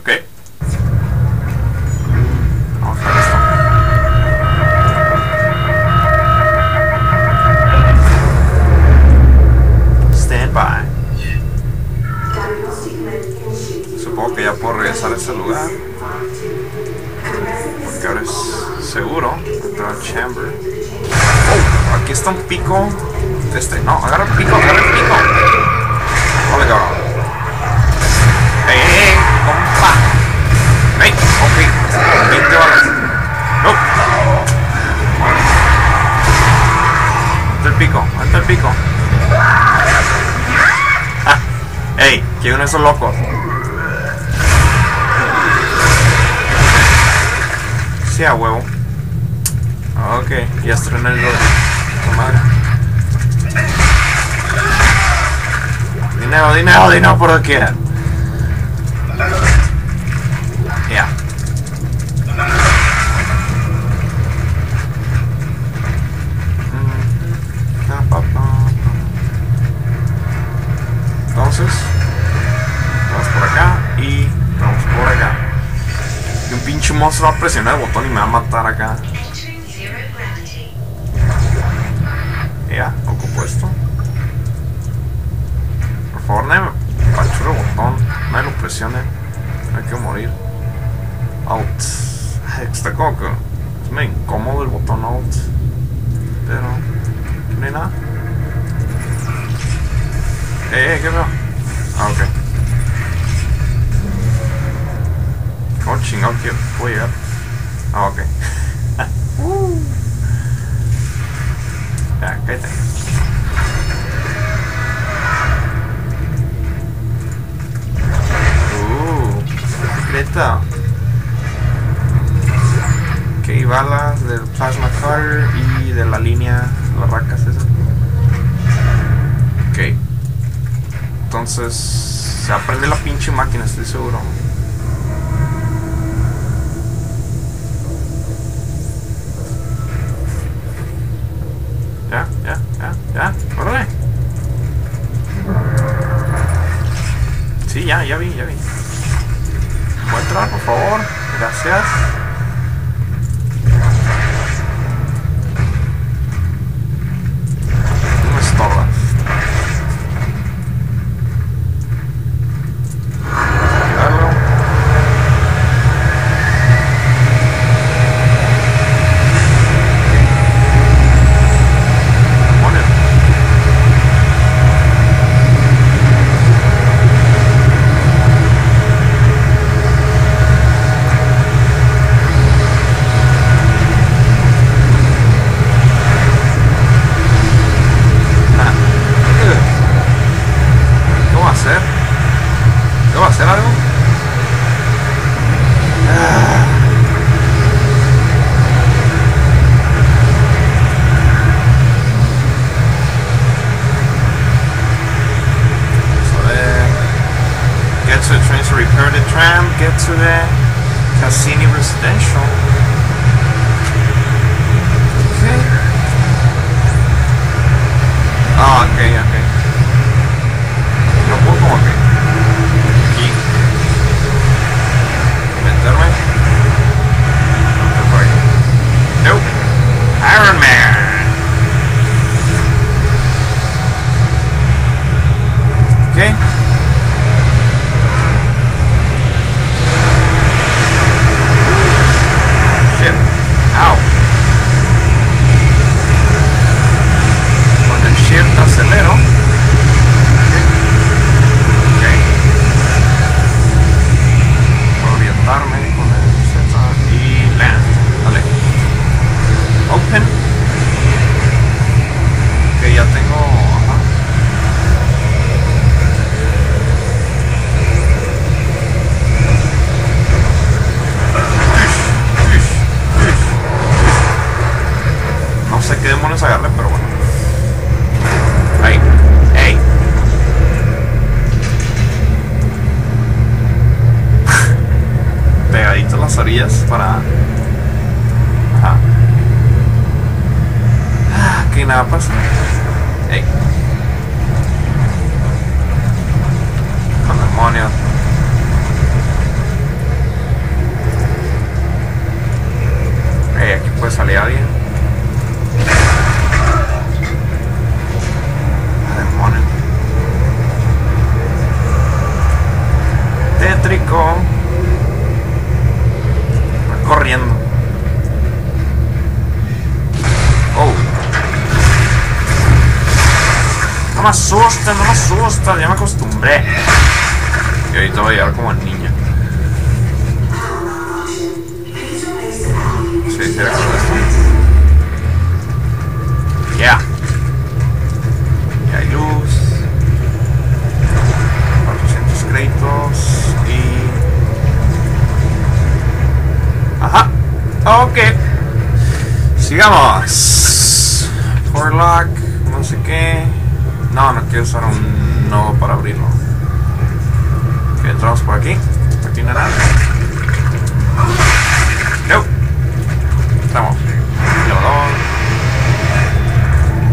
Ok. Vamos a esto. Stand by. Supongo que ya puedo regresar a ese lugar. Porque ahora es seguro. Al chamber. Oh, aquí está un pico. Este, no, agarra el pico, agarra el pico. De esos locos. Sí, a huevo. Ok, ya estrené el madre. Dinero, dinero, dinero por doquier. Ya. Mm, ah. Entonces, pinche monstruo va a presionar el botón y me va a matar acá. Ya, ocupo esto. Por favor, nadie me apachurre el botón. Nadie lo presione. Hay que morir. Ay, Está como que. Es medio incómodo el botón Alt. Pero. No hay nada. Eh, eh, ¿qué veo? Ah, ok. Oh, chingado, que puedo llegar. Ah, ok. Uh. Ya, cállate. Uh, secreta. Ok, balas del plasma cutter y de la línea, las racas esas. Ok. Entonces, se aprende la pinche máquina, estoy seguro. Sí, ya, ya vi, ya vi. ¿Puedo entrar, por favor? Gracias. To the Cassini Residential. Para. Ajá. Ah, que nada pasa. ¡Ey! Con demonios. pico. Va corriendo. Oh. No me asusta, no me asusta, ya me acostumbré. Y ahorita voy a llegar como niña. Sí, sí. Ya. Ya hay luz. 400 créditos. Y. Ajá. Ok. Sigamos. Porlock, no sé qué. No, no quiero usar un nodo para abrirlo. Ok, entramos por aquí. Aquí nada. No. Estamos. Elevador.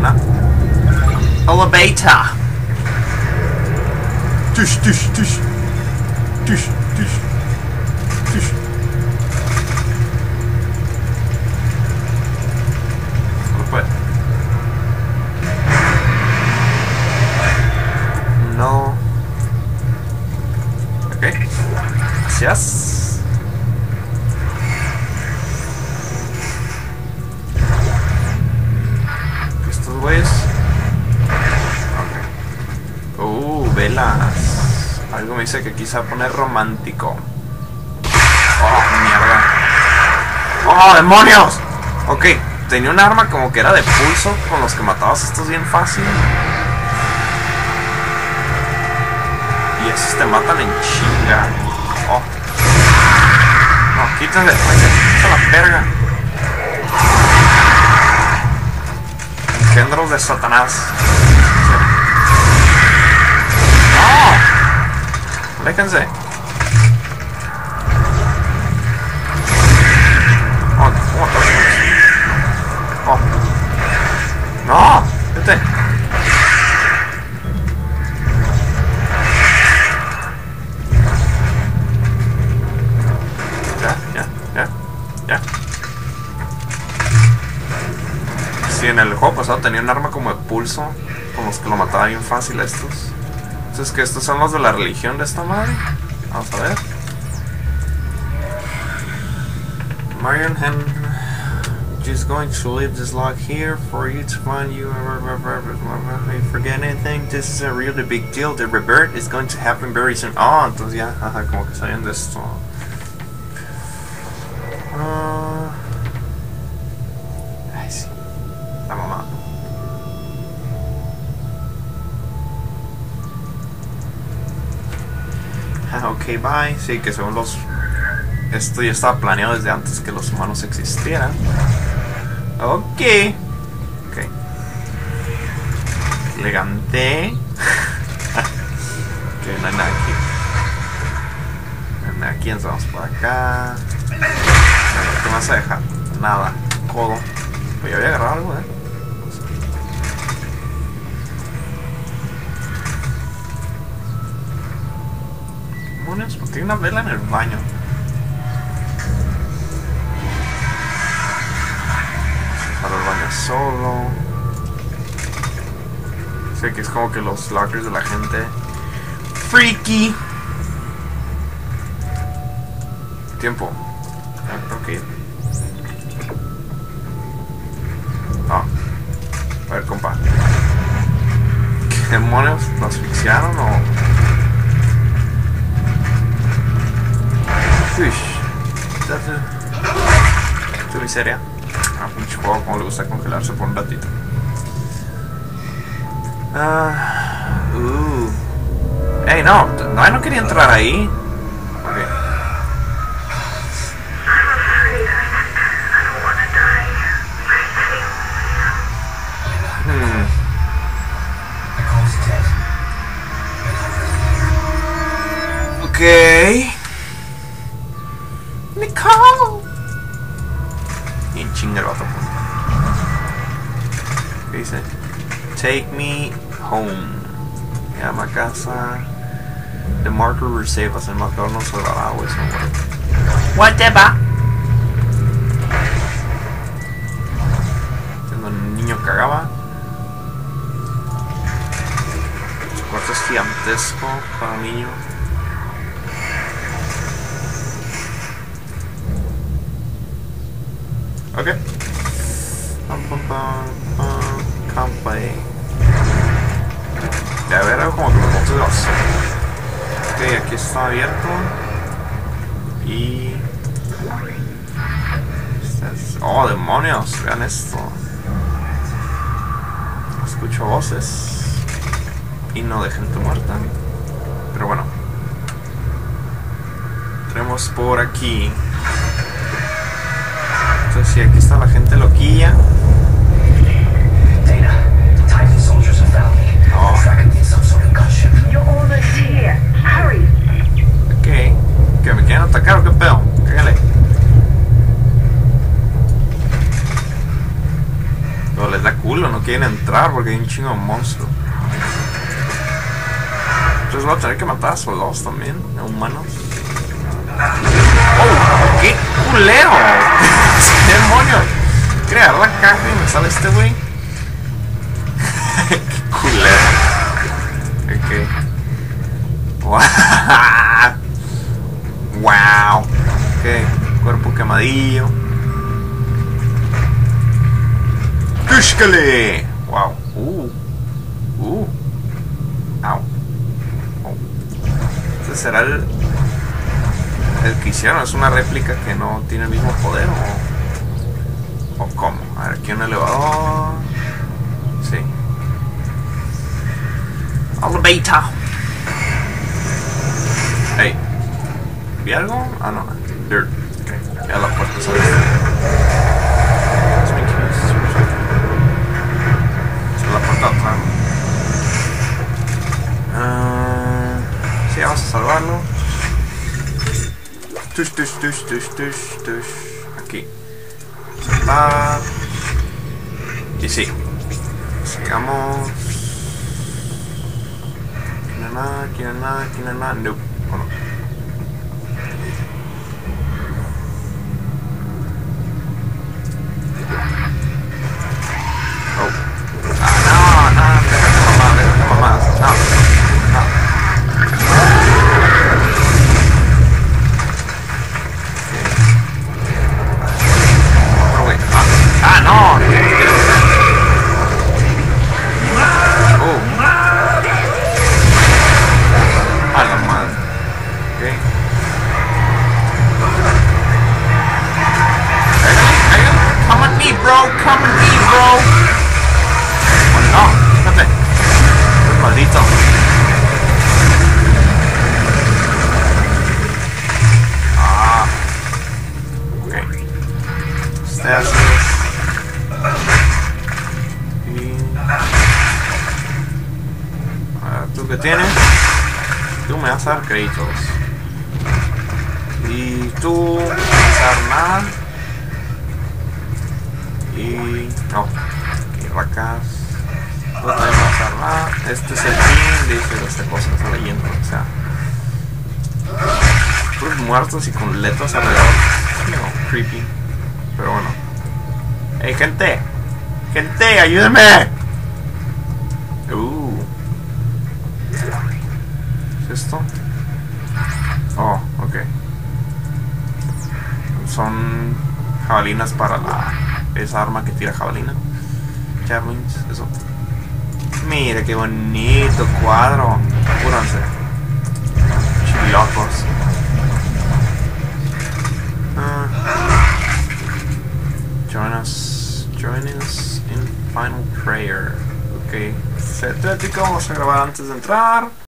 No. Elevator. Tush. Tush, tush. Tush. Quizá poner romántico. Oh, mierda. ¡Oh, demonios! Ok, tenía un arma como que era de pulso con los que matabas estos bien fácil. Y esos te matan en chinga. Oh. No, quítate, quítate la verga. Engendros de Satanás. ¡No! Déjense. Oh, ¿cómo te Oh. No, vete. Ya, ya, ya, ya. Sí, en el juego pasado tenía un arma como de pulso, con los que lo mataba bien fácil a estos. Entonces, que estos son los de la religión de esta madre. Vamos a ver. Marion Hen just going to leave this log here for you to find you. If you forget anything, this is a really big deal. The rebirth is going to happen very soon. Oh, entonces ya, ajá, como que sabían de esto. Ok, bye. Sí, que según los esto ya estaba planeado desde antes que los humanos existieran. Ok. Ok. Elegante. ok, no hay nada aquí. No hay nada aquí, entonces vamos por acá. ¿Qué me vas a dejar? Nada. Codo. Pues yo voy a agarrar algo, eh. Demonios, ¿por qué hay una vela en el baño? Para el baño solo. Sé que es como que los lockers de la gente. Freaky. Tiempo. Ir. Ah. A ver, compa. ¿Qué demonios? ¿Lo asfixiaron o.? Fish. Tu miseria. Ah, pinche juego, como le gusta congelarse por un ratito. Ah. Uh. Ey, no. No, no quería entrar ahí. Ok. Nicole. Bien chinga el vato. ¿Qué dice? Take me home. Llama a casa. The marker reservas. El marcador no se dará o eso, güey. Whatever. Cuando un niño cagaba. Su cuarto es gigantesco para un Ok. Pam, pam, pam, pam, Camplay. Ya ver algo como que los montes de los. Ok, aquí está abierto. Y. Este es- Oh, demonios, vean esto. Escucho voces. Y no de gente muerta. Pero bueno. Tenemos por aquí. Of gunship. You're almost here. Hurry. Ok. ¿Que me quieren atacar o qué pedo? Cágale. Pero les da culo, no quieren entrar porque hay un chingo de monstruos. Entonces voy a tener que matar a soldados también, a humanos. ¡Oh! ¡Qué culero! ¡Qué demonios! Crear la caja y me sale este güey. ¡Qué culero! Ok. ¡Wow! Ok, cuerpo quemadillo. ¡Cúscale! ¡Wow! ¡Uh! ¡Uh! ¡Au! Este será el. El que hicieron, es una réplica que no tiene el mismo poder o. ¿O cómo? A ver, aquí un elevador. Sí. Elevator. Hey. ¿Vi algo? Ah, no. Dirt. Ok. Ya la puerta se la puerta atrás. Ah, sí, vamos a salvarlo. Tush, tush, tush, tush, tush, tush. Aquí. Y sí. Sigamos. Aquí no hay nada, aquí no hay nada, aquí no hay nada. No. ¿O on me, bro. Oh, no. Espérate. Maldito. Ah. Ok. Stasis. Y... A ver, ¿tú qué tienes? Tú me vas a dar créditos. Y tú no vas a dar nada. Y... No. Aquí, también no vas a dar nada. Este es el fin, dice esta cosa, esta leyenda. O sea... Puros muertos y con letras alrededor. No, creepy. Pero bueno. ¡Hey, gente! ¡Gente, ayúdenme! Uh. ¿Es esto? Oh, ok. Son jabalinas para la esa arma que tira jabalina. Javelins, eso. Mira qué bonito cuadro. Apúrense. Chilocos. Ah. Join us, join us in final prayer. Ok, Atlético, vamos a grabar antes de entrar.